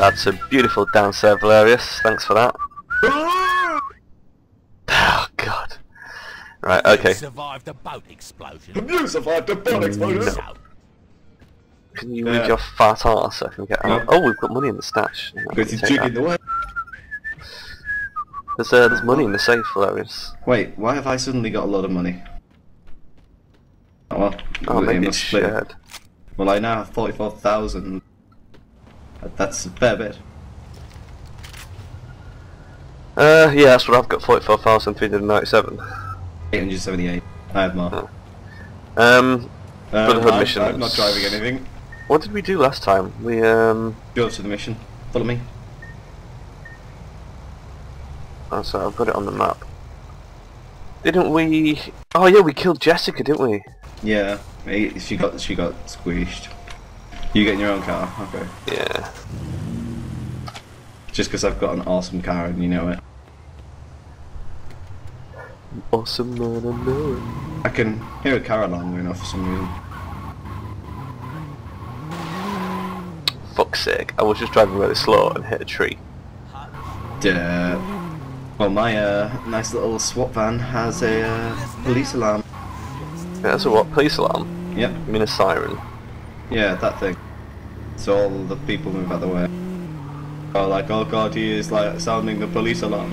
That's a beautiful down serve, Velerious. Thanks for that. Oh god. Right, okay. Survived a boat explosion. You survived a boat explosion! So, Can you Yeah. move your fat arse so I can get out? Yeah. Oh, we've got money in the stash. Because he's take that. jigging the way. There's, uh, there's money in the safe, Velerious. Wait, why have I suddenly got a lot of money? Oh well, Oh, maybe it's split. shared. Well, I now have 44,000. That's a fair bit. Uh, yeah, that's what I've got, 44,397. 878. I have more. Oh. Um, Um, Brotherhood I'm, mission. I'm not driving anything. what did we do last time? We, um... Go to the mission. Follow me. Oh, sorry, I've got it on the map. Didn't we... Oh yeah, we killed Jessica, didn't we? Yeah, she got she got squished. You get in your own car, okay? Yeah. Just because I've got an awesome car and you know it. Awesome man, I know it. I can hear a car alarm going off for some reason. Fuck's sake, I was just driving really slow and hit a tree. Duh. Well, my uh, nice little SWAT van has a uh, police alarm. Yeah, that's a what? Police alarm? Yep, I mean a siren. Yeah, that thing. So all the people move out the way. Oh, like, oh god, he is like sounding the police alarm.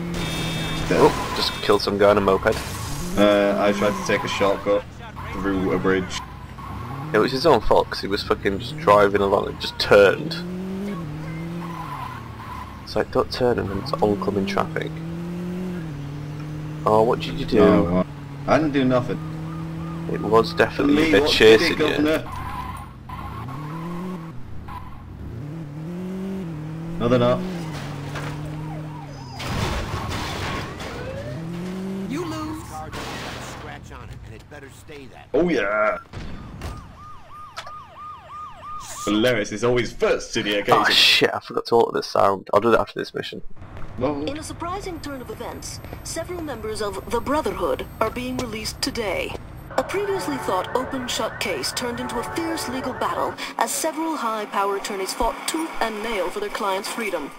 Duh. Oh, just killed some guy on a moped. Uh, I tried to take a shortcut through a bridge. It was his own fault because he was fucking just driving along and just turned. It's like, don't turn and it's oncoming traffic. Oh, what did you do? No, I didn't do nothing. It was definitely Lee, a chasing you. No, they're not. you lose. Car doesn't got a scratch on it, and it better stay that. Oh yeah. Hilarious is always first to the occasion. Oh shit, I forgot to alter this sound. I'll do that after this mission. In a surprising turn of events, several members of the Brotherhood are being released today. A previously thought open-shut case turned into a fierce legal battle as several high-power attorneys fought tooth and nail for their clients' freedom.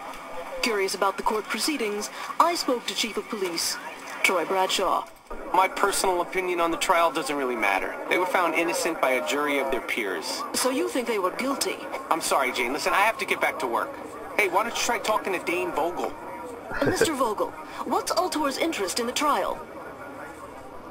Curious about the court proceedings, I spoke to Chief of Police, Troy Bradshaw. My personal opinion on the trial doesn't really matter. They were found innocent by a jury of their peers. So you think they were guilty? I'm sorry, Jane. Listen, I have to get back to work. Hey, why don't you try talking to Dane Vogel? Uh, Mr. Vogel, what's Ultor's interest in the trial?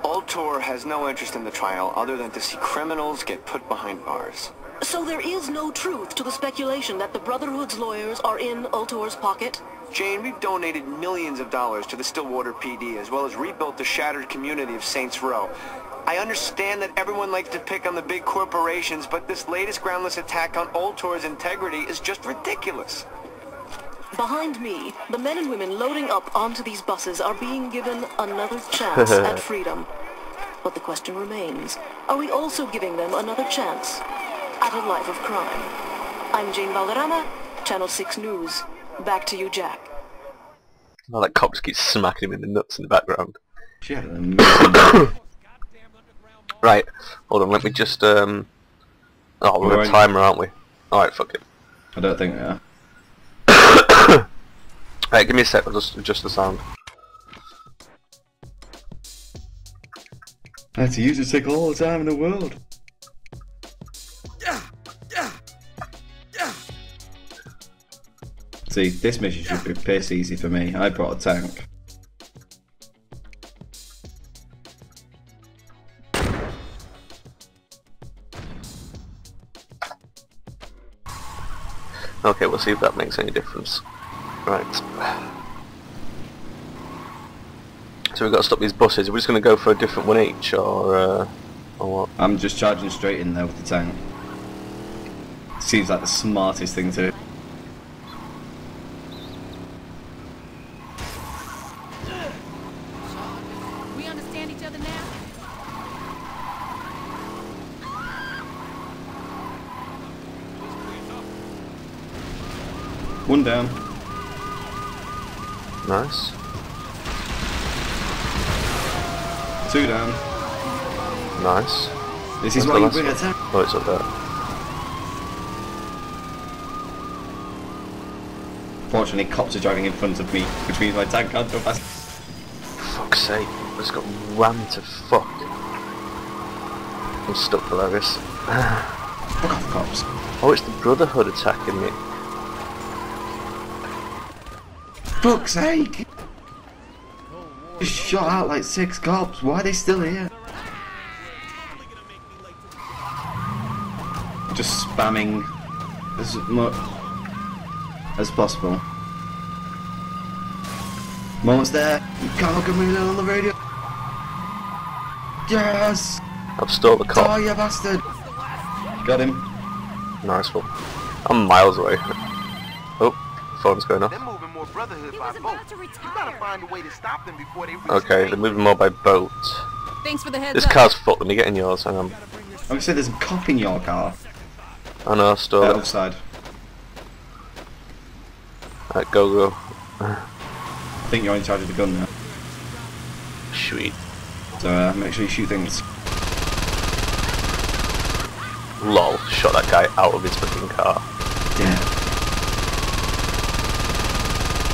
Ultor has no interest in the trial other than to see criminals get put behind bars. So there is no truth to the speculation that the Brotherhood's lawyers are in Ultor's pocket? Jane, we've donated millions of dollars to the Stilwater PD as well as rebuilt the shattered community of Saints Row. I understand that everyone likes to pick on the big corporations, but this latest groundless attack on Ultor's integrity is just ridiculous. Behind me, the men and women loading up onto these buses are being given another chance at freedom. But the question remains, are we also giving them another chance at a life of crime? I'm Jane Valderrama, Channel 6 News. Back to you, Jack. Oh, that cop just keeps smacking him in the nuts in the background. She had an amazing... Right, hold on, let me just, um... Oh, we're on a timer, aren't we? Alright, fuck it. I don't think they are. Right, give me a sec, I'll just adjust the sound. That's used to take all the time in the world. See, this mission should be piss easy for me. I brought a tank. See if that makes any difference. Right. So we've got to stop these buses. We're we just going to go for a different one each, or, uh, or what? I'm just charging straight in there with the tank. Seems like the smartest thing to do. We understand each other now? One down. Nice. Two down. Nice. This is why you bring a one? tank. Oh, it's up there. Fortunately, cops are driving in front of me, which means my tank can't go fast. Fuck's sake. I just got rammed to fuck. I'm stuck hilarious. Fuck off, cops. Oh, it's the Brotherhood attacking me. Fuck's sake! Just shot out like six cops. Why are they still here? Just spamming as much as possible. I'm almost there. Carl, can we on the radio? Yes! I've stole the car. Oh, cop. you bastard! Got him. Nice one. I'm miles away. Phone's going off. They're moving more brotherhood He by boat. You gotta find a way to stop them before they reach Okay, the they're moving more by boat. Thanks for the heads This up. car's fucked. Let me get in yours. Hang on. I'm gonna say there's a cop in your car. I know, stole Uh, it. outside. Right, go, go. I think you're in charge of the gun now. Sweet. So uh, make sure you shoot things. Lol, shot that guy out of his fucking car. Yeah.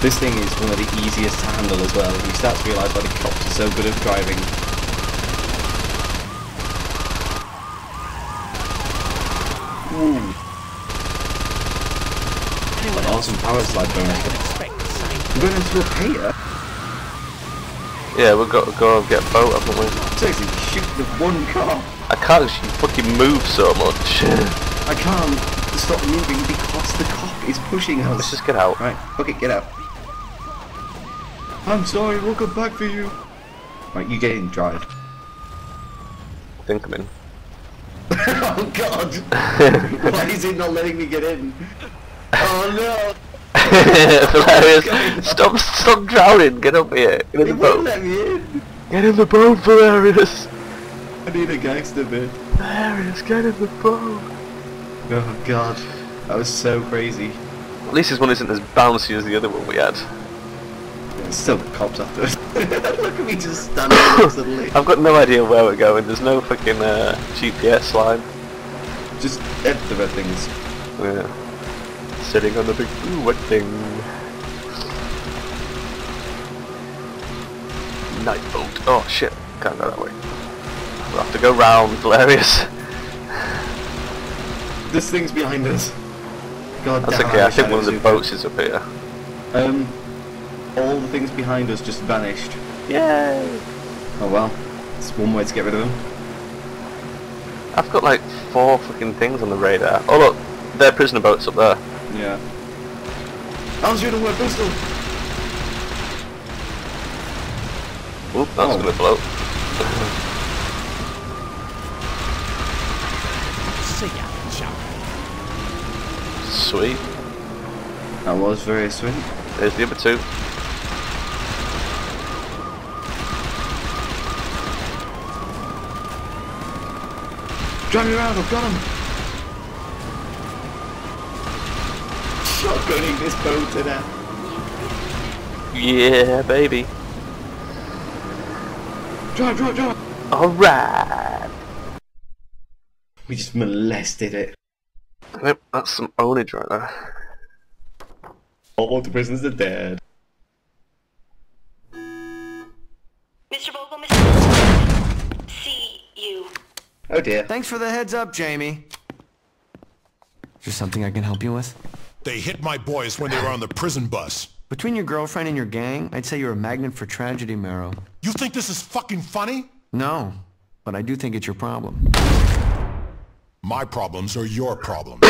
This thing is one of the easiest to handle as well. You start to realise why the cops are so good at driving. Ooh. An awesome power slide bonus. We're going into a payer. Yeah, we've got to go and get a boat, haven't we? Seriously, shoot the one car. I can't 'cause you fucking move so much. I can't stop moving because the cop is pushing us. Let's just get out. Right, okay, get out. I'm sorry, we'll come back for you. Right, you get in, drive. Think I'm in. oh god! Why is it not letting me get in? Oh no! Velerious, oh, stop, stop drowning. Get up here. Get in It the boat. let me in! Get in the boat, Velerious. I need a gangster bit. Velerious, get in the boat. Oh god. That was so crazy. At least this one isn't as bouncy as the other one we had. Still cops after us. Look at me just standing there suddenly. I've got no idea where we're going. There's no fucking uh, GPS line. Just red things. Yeah. Sitting on the big blue wet thing. Night boat. Oh shit. Can't go that way. We'll have to go round, Velerious. This thing's behind us. God That's damn, okay, I wish think one of the boats is up here. Um, all the things behind us just vanished. Yay! Oh well, it's one way to get rid of them. I've got like four fucking things on the radar. Oh look, their prisoner boat's up there. Yeah. How's your word pistol? Oop, that's Oh. gonna float. Sweet. That was very sweet. There's the other two. Drive me around, I've got him! Shotgunning this boat to death. Yeah, baby. Drive, drive, drive! Alright. We just molested it. Yep, that's some ownage right there. All the prisoners are dead. Oh dear. Thanks for the heads up, Jamie. Is there something I can help you with? They hit my boys when they were on the prison bus. Between your girlfriend and your gang, I'd say you're a magnet for tragedy, Maero. You think this is fucking funny? No, but I do think it's your problem. My problems are your problems.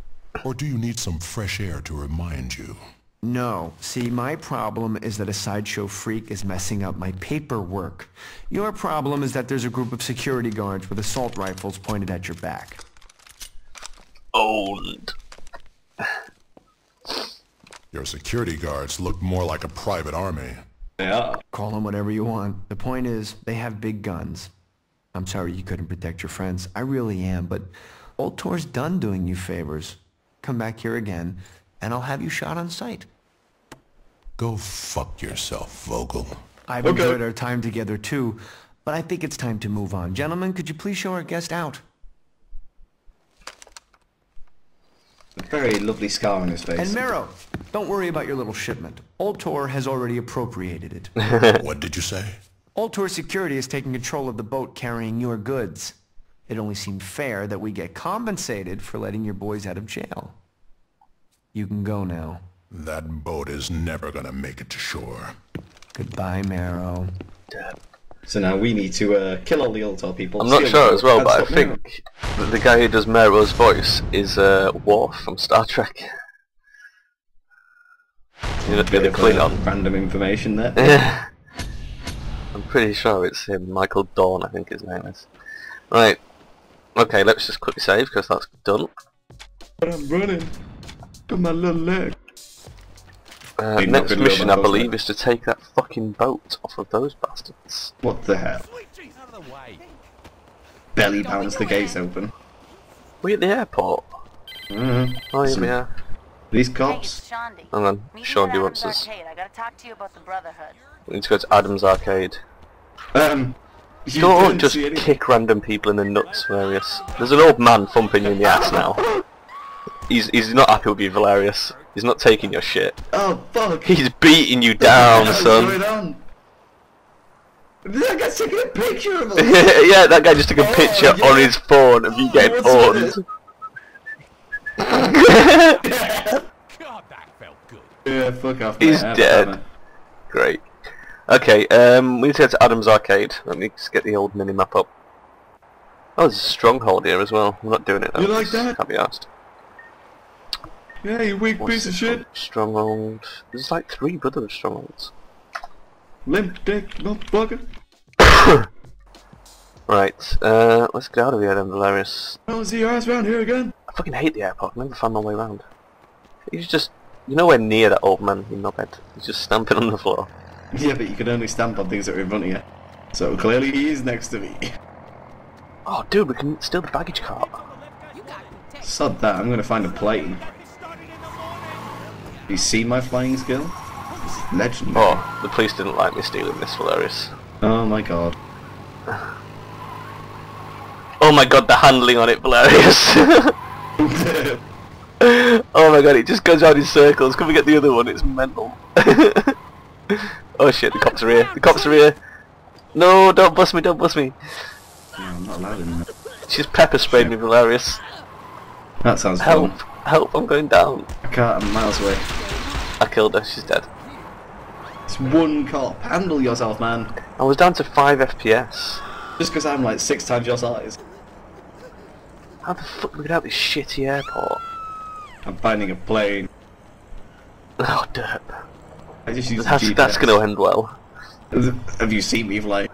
or do you need some fresh air to remind you? No. See, my problem is that a sideshow freak is messing up my paperwork. Your problem is that there's a group of security guards with assault rifles pointed at your back. Old. Your security guards look more like a private army. Yeah. Call them whatever you want. The point is, they have big guns. I'm sorry you couldn't protect your friends. I really am, but Ultor's done doing you favors. Come back here again, and I'll have you shot on sight. Go fuck yourself, Vogel. I've Okay. enjoyed our time together too, but I think it's time to move on. Gentlemen, could you please show our guest out? A very lovely scar on his face. And Maero, don't worry about your little shipment. Ultor has already appropriated it. What did you say? Ultor Security is taking control of the boat carrying your goods. It only seemed fair that we get compensated for letting your boys out of jail. You can go now. That boat is never gonna make it to shore. Goodbye, Maero. So now we need to uh, kill all the Ultor people. I'm not sure as well, but I and think that the guy who does Maero's voice is uh, Worf from Star Trek. You know, the Bit other of, Klingon. Random information there. I'm pretty sure it's him, Michael Dorn, I think his name is. Right. Okay, let's just quickly save because that's done. But I'm running. Got my little leg. Uh, next mission, I believe, wasn't is to take that fucking boat off of those bastards. What the hell? Belly pounds the gates open. We at the airport? Mm-hmm. Oh, yeah, we are. These cops? it's Shaundi. Hang on, Meet me Sean, at do you want Adam's us? I gotta talk to you about the Brotherhood. We need to go to Adam's Arcade. Um, you Don't just kick random people in the nuts, Velerious. There's an old man thumping you in the ass now. He's he's not happy with you, Velerious. He's not taking your shit. Oh fuck! He's beating you down, What's son. going on? That guy's taking a picture of us! yeah, that guy just took a Oh, picture yeah. on his phone of you getting What's with pawned. yeah, fuck off. He's mate. I dead. haven't. Great. Okay, um, we need to go to Adam's Arcade. Let me just get the old mini-map up. Oh, there's a stronghold here as well. I'm not doing it though. You like that? Can't be asked. Yeah, you weak What's piece of shit. Stronghold. There's like three brother strongholds. Limp dick, motherfucker. Right, uh, let's get out of here then, Velerious. I don't see your ass around here again. I fucking hate the airport. I never found my way around. He's just, You're nowhere near that old man, you knobhead. He's just stamping on the floor. Yeah, but you can only stamp on things that are in front of you. So clearly he is next to me. Oh, dude, we can steal the baggage cart. Sod that, I'm gonna find a plane. You see my flying skill? It's legendary. Oh, the police didn't like me stealing this, Velerious. Oh my god. Oh my god, the handling on it, Velerious. oh my god, it just goes around in circles. Can we get the other one? It's mental. oh shit, the cops are here. The cops are here. No, don't bust me, don't bust me. No, I'm not allowed in there. She's pepper sprayed me, Velerious. That sounds Help, fun. Help, I'm going down. I can't, I'm miles away. I killed her, she's dead. It's one cop. Handle yourself, man. I was down to 5 FPS. Just because I'm like six times your size. How the fuck we get out this shitty airport? I'm finding a plane. Oh, derp. I just used That's, that's gonna end well. Have you seen me fly?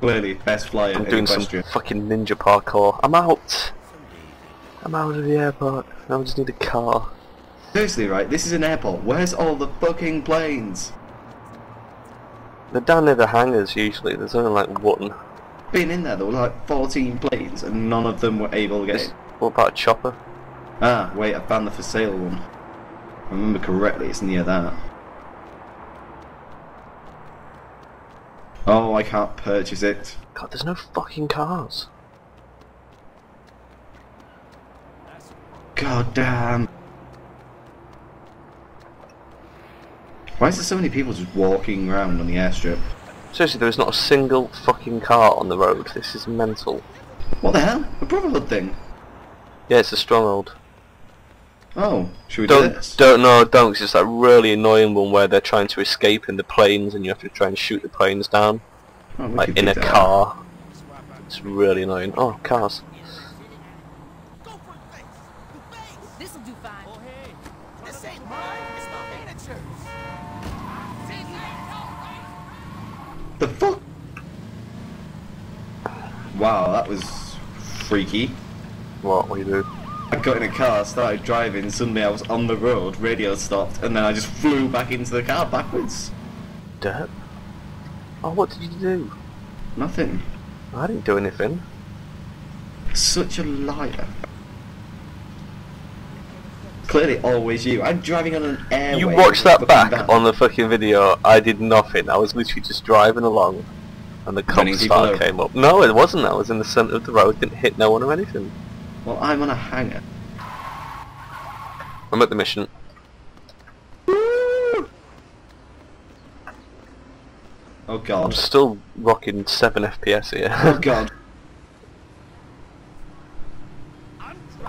Clearly, best flyer I'm in doing some fucking ninja parkour. I'm out. I'm out of the airport. Now I just need a car. Seriously, right? This is an airport. Where's all the fucking planes? They're down near the hangars usually. There's only like one. Been in there, there were like 14 planes, and none of them were able to get in. What about a chopper? Ah, wait, I found the for sale one. If I remember correctly, it's near that. Oh, I can't purchase it. God, there's no fucking cars. God damn. Why is there so many people just walking around on the airstrip? Seriously, there is not a single fucking car on the road. This is mental. What the hell? A Brotherhood thing? Yeah, it's a stronghold. Oh, should we do Don't, this? don't, no, don't. 'cause it's that really annoying one where they're trying to escape in the planes and you have to try and shoot the planes down. Oh, Like in a pick that up. car. It's really annoying. Oh, cars. The fuck? Wow, that was freaky. What? What do you do? I got in a car, started driving, suddenly I was on the road, radio stopped, and then I just flew back into the car backwards. Derp? Oh, what did you do? Nothing. I didn't do anything. Such a liar. Clearly always you. I'm driving on an airway. You watched that back van. on the fucking video. I did nothing. I was literally just driving along, and the cops over. came up. No, it wasn't. I was in the centre of the road. Didn't hit no one or anything. Well, I'm on a hanger. I'm at the mission. Oh god. I'm still rocking 7 FPS here. Oh god.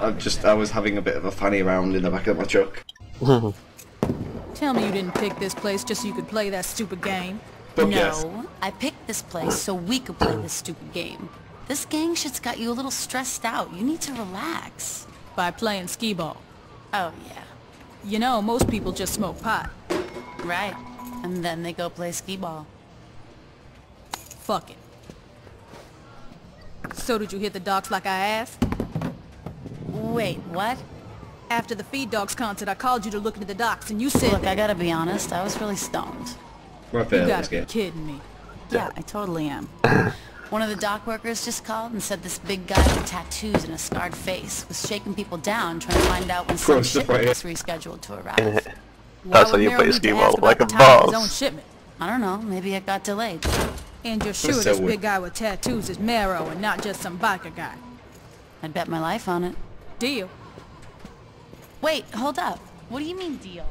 I'm just, I was having a bit of a fanny round in the back of my truck. Tell me you didn't pick this place just so you could play that stupid game. Fuck no, yes. I picked this place so we could play this stupid game. This gang shit's got you a little stressed out. You need to relax. By playing skee ball. Oh, yeah. You know, most people just smoke pot. Right. And then they go play skee ball. Fuck it. So did you hit the docks like I asked? Wait, what? After the Feed Dogs concert, I called you to look into the docks, and you said Look, I gotta be honest, I was really stoned. We're you fair this gotta be kidding me. Yeah, I totally am. One of the dock workers just called and said this big guy with tattoos and a scarred face was shaking people down trying to find out when some Gross, shipment right. was rescheduled to arrive. Why That's how would you Merrill play need to skee ask ball, like about a the time of his boss. own shipment? I don't know, maybe it got delayed. And you're sure so this weird. big guy with tattoos is Maero and not just some biker guy. I'd bet my life on it. Deal. Wait, hold up. What do you mean deal?